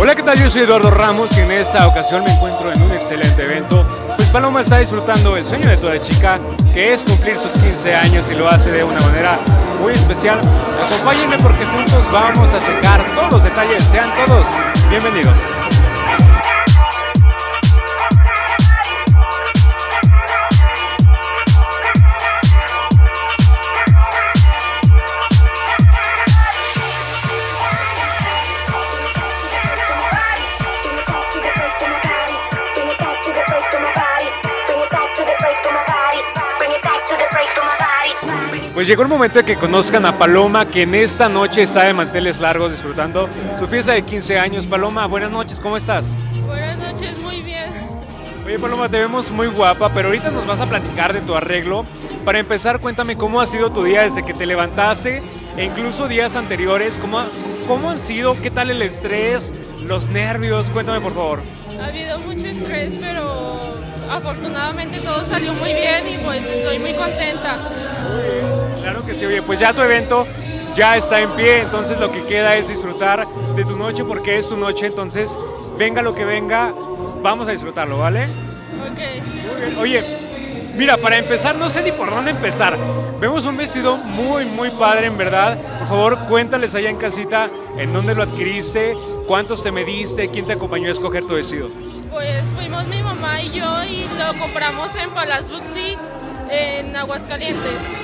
Hola, ¿qué tal? Yo soy Eduardo Ramos y en esta ocasión me encuentro en un excelente evento. Pues Paloma está disfrutando el sueño de toda chica, que es cumplir sus 15 años y lo hace de una manera muy especial. Acompáñenme porque juntos vamos a checar todos los detalles. Sean todos bienvenidos. Llegó el momento de que conozcan a Paloma, que en esta noche está de manteles largos disfrutando su fiesta de 15 años. Paloma, buenas noches, ¿cómo estás? Buenas noches, muy bien. Oye Paloma, te vemos muy guapa, pero ahorita nos vas a platicar de tu arreglo. Para empezar, cuéntame cómo ha sido tu día desde que te levantaste e incluso días anteriores. ¿Cómo, cómo han sido? ¿Qué tal el estrés? ¿Los nervios? Cuéntame por favor. Ha habido mucho estrés, pero afortunadamente todo salió muy bien y pues estoy muy contenta. Claro que sí, oye, pues ya tu evento ya está en pie, entonces lo que queda es disfrutar de tu noche porque es tu noche, entonces venga lo que venga, vamos a disfrutarlo, ¿vale? Ok. Oye, mira, para empezar, no sé ni por dónde empezar. Vemos un vestido muy, muy padre, en verdad. Por favor, cuéntales allá en casita en dónde lo adquiriste, cuántos te mediste, quién te acompañó a escoger tu vestido. Pues fuimos mi mamá y yo y lo compramos en Palace Boutique en Aguascalientes.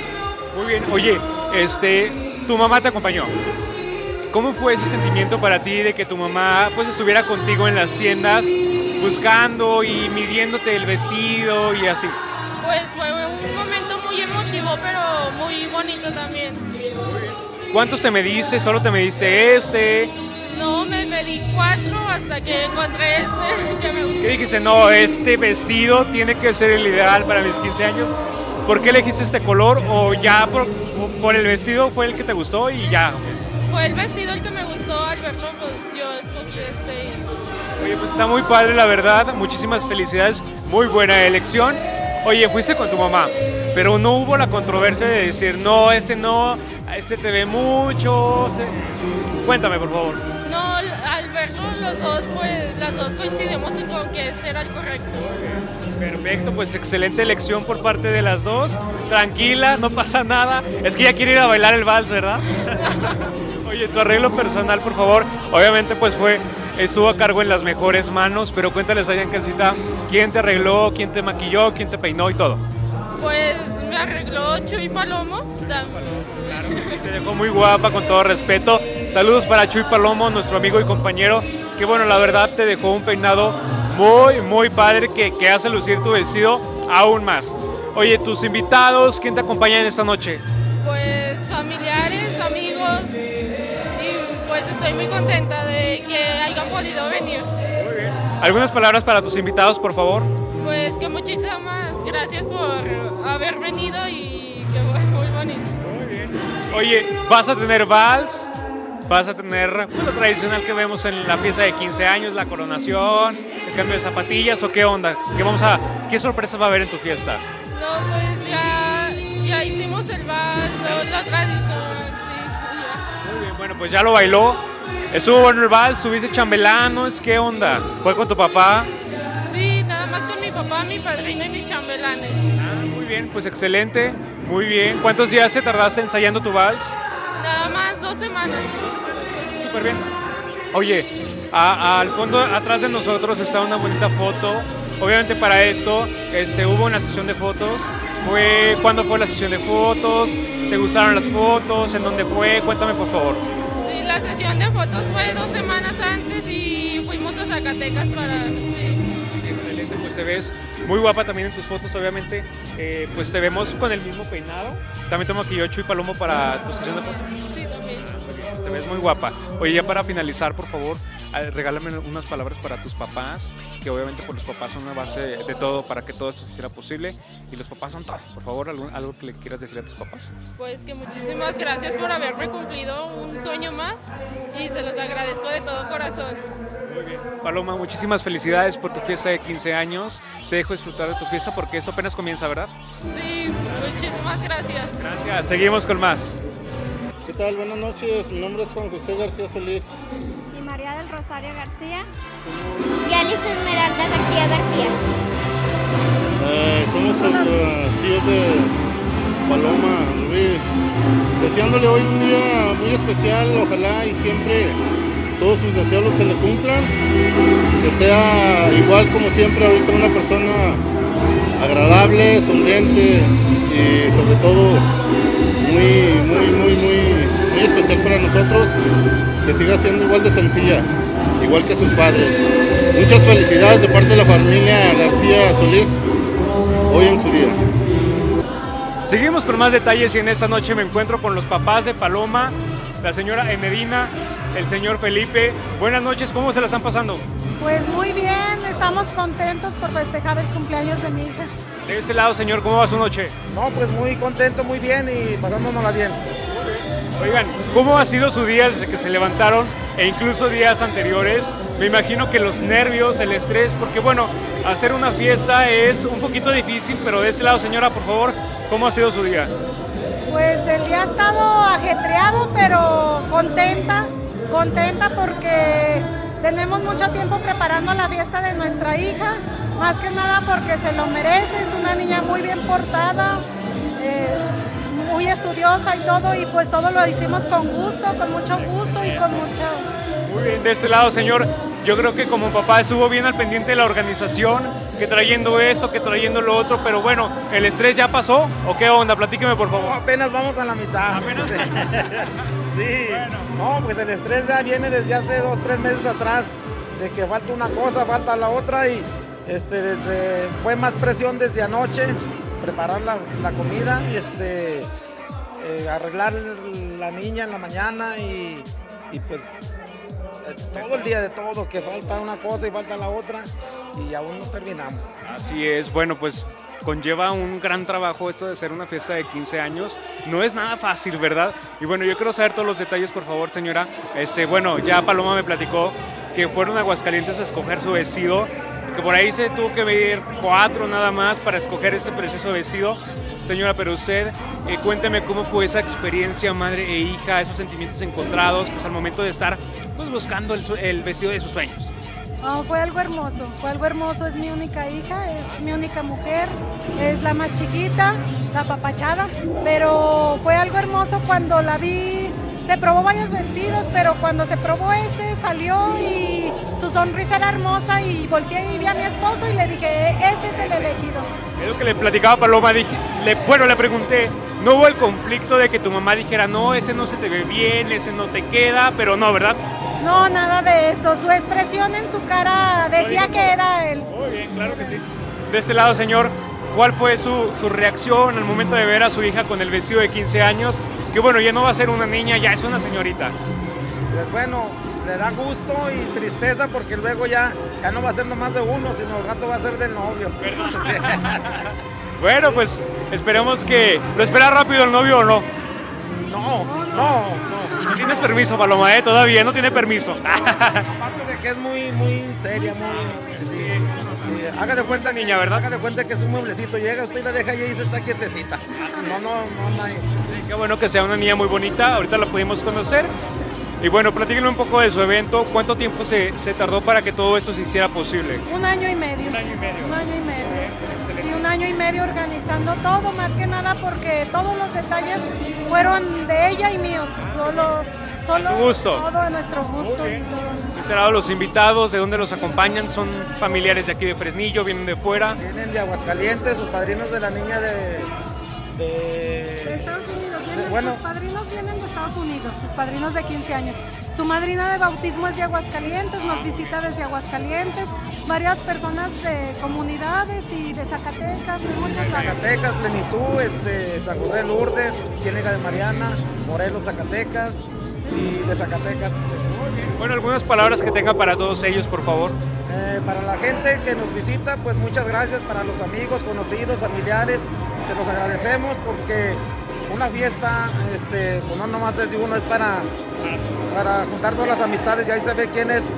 Muy bien, oye, este, tu mamá te acompañó. ¿Cómo fue ese sentimiento para ti de que tu mamá pues estuviera contigo en las tiendas buscando y midiéndote el vestido y así? Pues fue un momento muy emotivo, pero muy bonito también. ¿Cuántos te mediste? ¿Solo te mediste este? No, me medí cuatro hasta que encontré este que me ¿Qué gustó. dijiste? No, este vestido tiene que ser el ideal para mis 15 años. ¿Por qué elegiste este color? ¿O ya por, por el vestido fue el que te gustó y ya? Fue el vestido el que me gustó al verlo, pues yo escogí este. Oye, pues está muy padre, la verdad. Muchísimas felicidades. Muy buena elección. Oye, fuiste con tu mamá, pero no hubo la controversia de decir, no, ese no, ese te ve mucho. se-". Cuéntame, por favor. Verlo los dos, pues las dos coincidimos en con que este era el correcto. Perfecto, pues excelente elección por parte de las dos. Tranquila, no pasa nada. Es que ya quiere ir a bailar el vals, ¿verdad? Oye, tu arreglo personal, por favor. Obviamente, pues fue, estuvo a cargo en las mejores manos, pero cuéntales allá en casita quién te arregló, quién te maquilló, quién te peinó y todo. Pues me arregló Chuy Palomo. Claro te dejó muy guapa, con todo respeto. Saludos para Chuy Palomo, nuestro amigo y compañero, que bueno, la verdad te dejó un peinado muy, muy padre que, que hace lucir tu vestido aún más. Oye, tus invitados, ¿quién te acompaña en esta noche? Pues familiares, amigos. Y pues estoy muy contenta de que hayan podido venir. Algunas palabras para tus invitados, por favor. Pues que muchísimas gracias por haber venido y que fue muy bonito. Oye, vas a tener vals, vas a tener pues, lo tradicional que vemos en la fiesta de 15 años, la coronación, el cambio de zapatillas o qué onda, qué vamos a, qué sorpresas va a haber en tu fiesta. No, pues ya, ya hicimos el vals, lo- la tradición, sí. ya. Muy bien, bueno, pues ya lo bailó. Estuvo bueno el vals, subiste chambelanos, ¿qué onda? ¿Fue con tu papá? Sí, nada más con mi papá, mi padrino y mis chambelanes. Ah, muy bien, pues excelente, muy bien. ¿Cuántos días te tardaste ensayando tu vals? Dos semanas. Súper bien. Oye, a- al fondo atrás de nosotros está una bonita foto. Obviamente para esto este, hubo una sesión de fotos. Fue, ¿Cuándo fue la sesión de fotos? ¿Te gustaron las fotos? ¿En dónde fue? Cuéntame por favor. Sí, la sesión de fotos fue dos semanas antes y fuimos a Zacatecas para... sí. Excelente, pues te ves muy guapa también en tus fotos, obviamente. Eh, pues te vemos con el mismo peinado. También te maquilló Chuy Palomo para tu sesión de fotos. Sí, ves muy guapa. Oye, ya para finalizar, por favor, regálame unas palabras para tus papás, que obviamente por los papás son una base de todo para que todo esto se hiciera posible. Y los papás son todo. Por favor, algo, algo que le quieras decir a tus papás. Pues que muchísimas gracias por haberme cumplido un sueño más y se los agradezco de todo corazón. Muy bien. Paloma, muchísimas felicidades por tu fiesta de 15 años. Te dejo disfrutar de tu fiesta porque esto apenas comienza, ¿verdad? Sí, muchísimas gracias. Gracias. Seguimos con más. ¿Qué tal? Buenas noches. Mi nombre es Juan José García Solís. Y María del Rosario García. Y Alice Esmeralda García García. Eh, somos uh, tíos de Paloma Rubí. Deseándole hoy un día muy especial, ojalá y siempre todos sus deseos se le cumplan. Que sea igual como siempre ahorita una persona agradable, sonriente y sobre todo muy, muy, muy, muy, muy especial para nosotros. Que siga siendo igual de sencilla, igual que sus padres. Muchas felicidades de parte de la familia García Solís hoy en su día. Seguimos con más detalles y en esta noche me encuentro con los papás de Paloma, la señora Emerina, el señor Felipe. Buenas noches, ¿cómo se la están pasando? Pues muy bien, estamos contentos por festejar el cumpleaños de mi hija. De este lado, señor, ¿cómo va su noche? No, pues muy contento, muy bien y pasándonosla bien. Oigan, ¿cómo ha sido su día desde que se levantaron e incluso días anteriores? Me imagino que los nervios, el estrés, porque bueno, hacer una fiesta es un poquito difícil, pero de ese lado, señora, por favor, ¿cómo ha sido su día? Pues el día ha estado ajetreado, pero contenta, contenta porque tenemos mucho tiempo preparando la fiesta de nuestra hija, más que nada porque se lo merece, es una niña muy bien portada. Eh, muy estudiosa y todo, y pues todo lo hicimos con gusto, con mucho gusto y con mucho... Muy bien, de este lado, señor, yo creo que como papá estuvo bien al pendiente de la organización, que trayendo esto, que trayendo lo otro, pero bueno, ¿el estrés ya pasó o qué onda? Platíqueme, por favor. No, apenas vamos a la mitad. ¿Apenas? sí, no, pues el estrés ya viene desde hace dos, tres meses atrás, de que falta una cosa, falta la otra, y este, desde, fue más presión desde anoche, preparar la comida y este, eh, arreglar la niña en la mañana y, y pues todo el día de todo, que falta una cosa y falta la otra y aún no terminamos. Así es, bueno, pues conlleva un gran trabajo esto de ser una fiesta de 15 años. No es nada fácil, ¿verdad? Y bueno, yo quiero saber todos los detalles, por favor, señora. Este, bueno, ya Paloma me platicó que fueron a Aguascalientes a escoger su vestido, que por ahí se tuvo que ver cuatro nada más para escoger este precioso vestido. Señora, pero usted, eh, cuénteme cómo fue esa experiencia madre e hija, esos sentimientos encontrados, pues al momento de estar pues, buscando el, el vestido de sus sueños. Oh, fue algo hermoso, fue algo hermoso, es mi única hija, es mi única mujer, es la más chiquita, la papachada, pero fue algo hermoso cuando la vi, se probó varios vestidos, pero cuando se probó ese salió y su sonrisa era hermosa y volteé y vi a mi esposo y le dije, ese es el elegido. Es lo que le platicaba Paloma, dije, le, bueno, le pregunté, ¿no hubo el conflicto de que tu mamá dijera, no, ese no se te ve bien, ese no te queda, pero no, ¿verdad? No, nada de eso. Su expresión en su cara decía que era él. Muy bien, claro que sí. De este lado, señor, ¿cuál fue su, su, reacción al momento de ver a su hija con el vestido de 15 años? Que bueno, ya no va a ser una niña, ya es una señorita. Pues bueno, le da gusto y tristeza porque luego ya, ya no va a ser nomás de uno, sino el rato va a ser del novio. bueno, pues esperemos que... ¿Lo espera rápido el novio o no? No, no, no. No tienes permiso, Paloma, ¿eh? Todavía no tiene permiso. Aparte de que es muy, muy seria, muy... Sí, sí, cuenta, niña, ¿verdad? Haga de cuenta que es un mueblecito. Llega usted y la deja y ahí se está quietecita. No, no, no, no hay... Sí, qué bueno que sea una niña muy bonita. Ahorita la pudimos conocer. Y bueno, platíquenme un poco de su evento. ¿Cuánto tiempo se, se, tardó para que todo esto se hiciera posible? Un año y medio. Un año y medio. Un año y medio. Año y medio organizando todo, más que nada porque todos los detalles fueron de ella y míos. Solo, solo a gusto. todo a nuestro gusto. Será los invitados, ¿de dónde los acompañan? ¿Son familiares de aquí de Fresnillo? ¿Vienen de fuera? Vienen de Aguascalientes, sus padrinos de la niña de... de... de Estados Unidos. Vienen, bueno, sus padrinos vienen de Estados Unidos, sus padrinos de 15 años. Su madrina de bautismo es de Aguascalientes, nos visita desde Aguascalientes, varias personas de comunidades y de Zacatecas, de muchas Zacatecas, Plenitud, este, San José Lourdes, Ciénega de Mariana, Morelos, Zacatecas y de Zacatecas. Bueno, algunas palabras que tenga para todos ellos, por favor. Eh, para la gente que nos visita, pues muchas gracias. Para los amigos, conocidos, familiares, se los agradecemos porque una fiesta, este, pues no nomás es de uno, es para, para juntar todas las amistades y ahí se ve quién es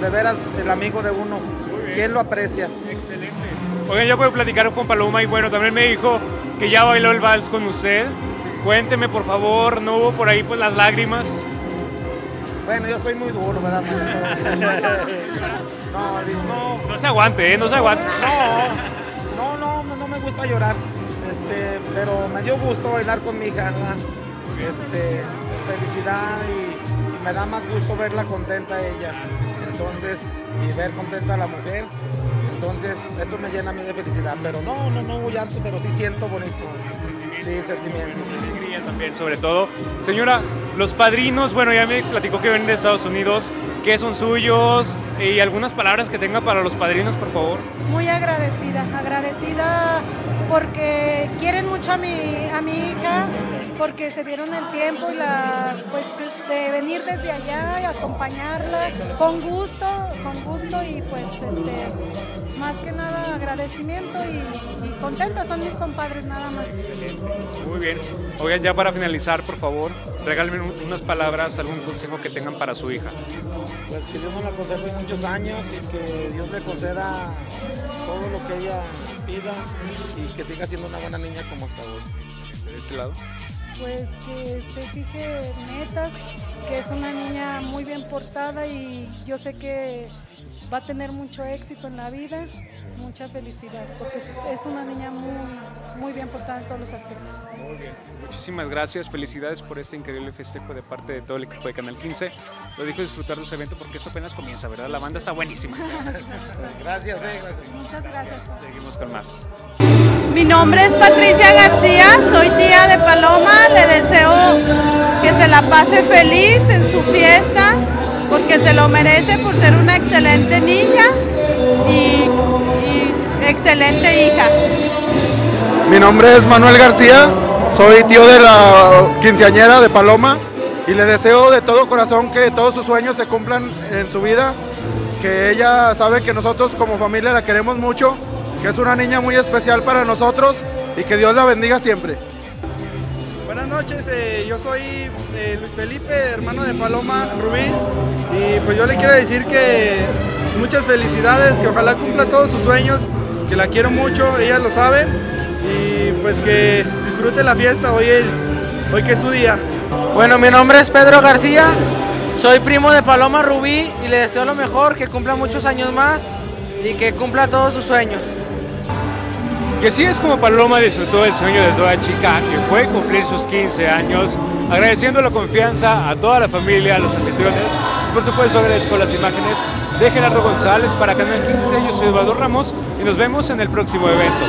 de veras el amigo de uno, quién lo aprecia. Excelente. Oigan, ya puedo platicar con Paloma y bueno, también me dijo que ya bailó el vals con usted. Cuénteme, por favor, ¿no hubo por ahí pues las lágrimas? Bueno, yo soy muy duro, ¿verdad? no, no. No se aguante, ¿eh? No se aguante. No, no, no, no me gusta llorar. Este, pero me dio gusto bailar con mi hija, ¿verdad? Este, felicidad y, y me da más gusto verla contenta a ella. Entonces, y ver contenta a la mujer. Entonces, eso me llena a mí de felicidad. Pero no, no, no hubo llanto, pero sí siento bonito. Sí, sentimiento. Sí. Alegría también, sobre todo. Señora, los padrinos, bueno, ya me platicó que vienen de Estados Unidos. ¿Qué son suyos? Y algunas palabras que tenga para los padrinos, por favor. Muy agradecida, agradecida porque quieren mucho a mi, a mi hija, porque se dieron el tiempo y la, pues, de venir desde allá y acompañarla con gusto, con gusto y pues este, más que nada agradecimiento y, y contenta, son mis compadres nada más. Muy bien. Oigan, ya para finalizar, por favor, regálenme un- unas palabras, algún consejo que tengan para su hija. Pues que Dios nos la conserve muchos años y que Dios le conceda todo lo que ella y que siga siendo una buena niña como hasta hoy. De este lado. Pues que se fije metas, que es una niña muy bien portada y yo sé que va a tener mucho éxito en la vida, mucha felicidad, porque es una niña muy, muy bien portada en todos los aspectos. Muy bien. Muchísimas gracias, felicidades por este increíble festejo de parte de todo el equipo de Canal 15. Lo dijo disfrutar de su evento porque eso apenas comienza, ¿verdad? La banda está buenísima. Gracias, eh, gracias. Muchas gracias. Seguimos con más. Mi nombre es Patricia García, soy tía de Paloma, le deseo que se la pase feliz en su fiesta porque se lo merece por ser una excelente niña y, y excelente hija. Mi nombre es Manuel García, soy tío de la quinceañera de Paloma y le deseo de todo corazón que todos sus sueños se cumplan en su vida, que ella sabe que nosotros como familia la queremos mucho, que es una niña muy especial para nosotros y que Dios la bendiga siempre. Buenas noches, eh, yo soy eh, Luis Felipe, hermano de Paloma Rubí, y pues yo le quiero decir que muchas felicidades, que ojalá cumpla todos sus sueños, que la quiero mucho, ella lo sabe, y pues que disfrute la fiesta hoy, el- hoy que es su día. Bueno, mi nombre es Pedro García, soy primo de Paloma Rubí y le deseo lo mejor, que cumpla muchos años más y que cumpla todos sus sueños. Y así es como Paloma disfrutó el sueño de toda chica que fue cumplir sus 15 años, agradeciendo la confianza a toda la familia, a los anfitriones. Por supuesto agradezco las imágenes de Gerardo González para Canal 15. Yo soy Eduardo Ramos y nos vemos en el próximo evento.